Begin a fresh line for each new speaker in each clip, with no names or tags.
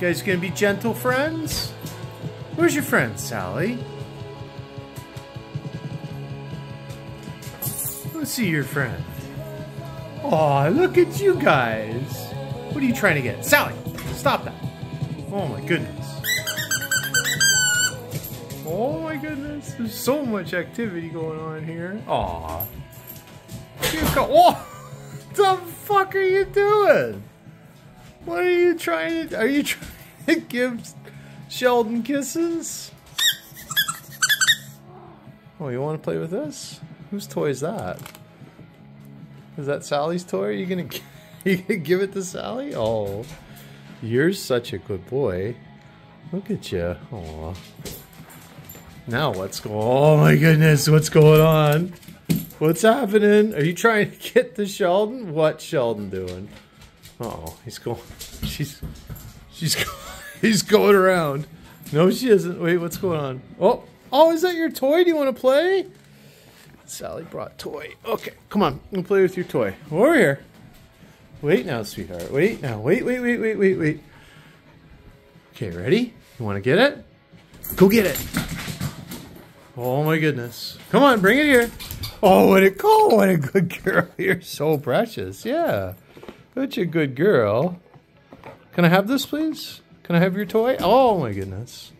guys gonna be gentle friends? Where's your friend, Sally? Let's see your friend. Aw, look at you guys. What are you trying to get? Sally, stop that. Oh my goodness. Oh my goodness. There's so much activity going on here. Aw. Oh, the fuck are you doing? What are you trying to? Are you trying to give Sheldon kisses? Oh, you want to play with this? Whose toy is that? Is that Sally's toy? Are you gonna, you gonna give it to Sally? Oh, you're such a good boy. Look at you. Aw. Now what's going? Oh my goodness, what's going on? What's happening? Are you trying to get the Sheldon? What Sheldon doing? Uh oh, he's going. She's, she's, he's going around. No, she isn't. Wait, what's going on? Oh, oh, is that your toy? Do you want to play? Sally brought toy. Okay, come on, we'll play with your toy. Over here. Wait now, sweetheart. Wait now. Wait, wait, wait, wait, wait, wait. Okay, ready? You want to get it? Go get it. Oh my goodness. Come on, bring it here. Oh, what a oh, what a good girl. You're so precious. Yeah. Such a good girl. Can I have this, please? Can I have your toy? Oh my goodness.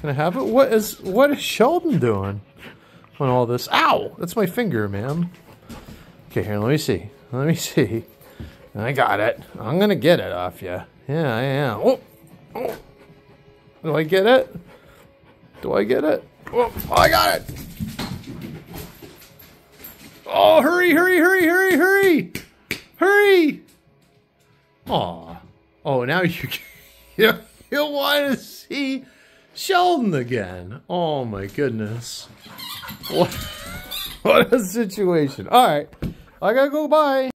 Can I have it? What is what is Sheldon doing on all this? Ow! That's my finger, ma'am. Okay, here, let me see. Let me see. I got it. I'm gonna get it off you. Yeah, I am. Oh, oh. Do I get it? Do I get it? Oh, I got it. Oh, hurry, hurry, hurry. Aw. Oh, now you you, you want to see Sheldon again. Oh my goodness. What, what a situation. All right. I gotta go. Bye.